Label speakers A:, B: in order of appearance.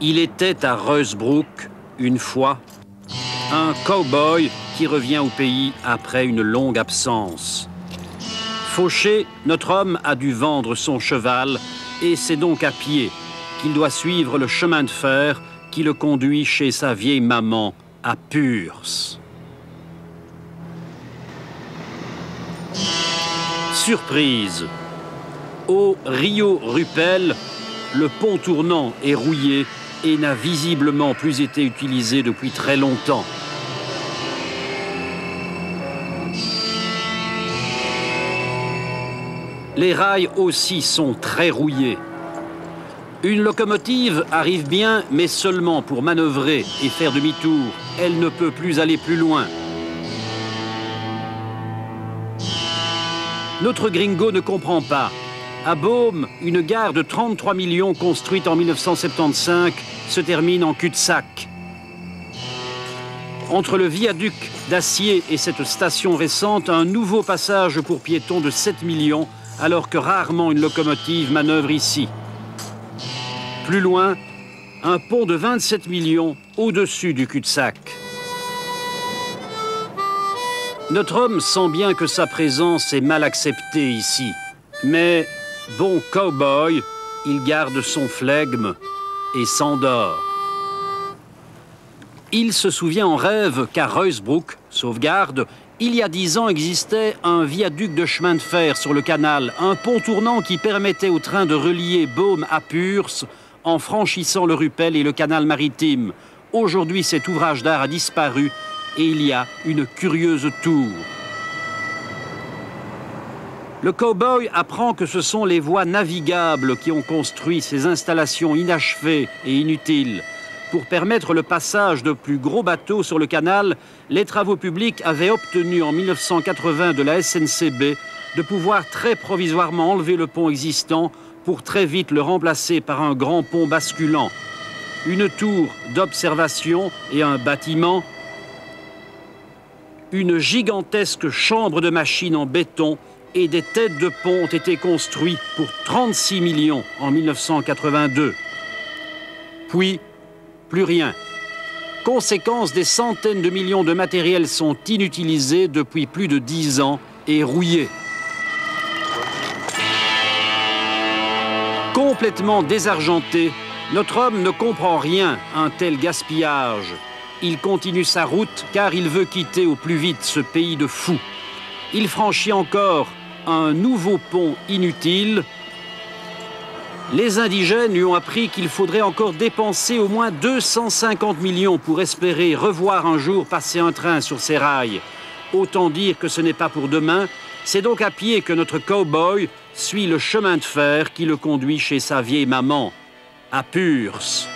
A: Il était à Reusbrook, une fois, un cow-boy qui revient au pays après une longue absence. Fauché, notre homme a dû vendre son cheval et c'est donc à pied qu'il doit suivre le chemin de fer qui le conduit chez sa vieille maman à Purs. Surprise Au Rio Rupel, le pont tournant est rouillé et n'a visiblement plus été utilisé depuis très longtemps. Les rails aussi sont très rouillés. Une locomotive arrive bien, mais seulement pour manœuvrer et faire demi-tour. Elle ne peut plus aller plus loin. Notre gringo ne comprend pas. À Baume, une gare de 33 millions construite en 1975 se termine en cul-de-sac. Entre le viaduc d'acier et cette station récente, un nouveau passage pour piétons de 7 millions alors que rarement une locomotive manœuvre ici. Plus loin, un pont de 27 millions au-dessus du cul-de-sac. Notre homme sent bien que sa présence est mal acceptée ici. Mais, bon cow-boy, il garde son flegme et s'endort. Il se souvient en rêve qu'à Reusbrook, sauvegarde, il y a dix ans existait un viaduc de chemin de fer sur le canal, un pont tournant qui permettait au train de relier Baume à Purs en franchissant le Rupel et le canal maritime. Aujourd'hui, cet ouvrage d'art a disparu et il y a une curieuse tour. Le cow-boy apprend que ce sont les voies navigables qui ont construit ces installations inachevées et inutiles. Pour permettre le passage de plus gros bateaux sur le canal, les travaux publics avaient obtenu en 1980 de la SNCB de pouvoir très provisoirement enlever le pont existant pour très vite le remplacer par un grand pont basculant. Une tour d'observation et un bâtiment, une gigantesque chambre de machines en béton et des têtes de pont ont été construits pour 36 millions en 1982. Puis, plus rien. Conséquence, des centaines de millions de matériels sont inutilisés depuis plus de dix ans et rouillés. Complètement désargenté, notre homme ne comprend rien à un tel gaspillage. Il continue sa route car il veut quitter au plus vite ce pays de fous. Il franchit encore un nouveau pont inutile les indigènes lui ont appris qu'il faudrait encore dépenser au moins 250 millions pour espérer revoir un jour passer un train sur ces rails. Autant dire que ce n'est pas pour demain. C'est donc à pied que notre cow-boy suit le chemin de fer qui le conduit chez sa vieille maman, à Purs.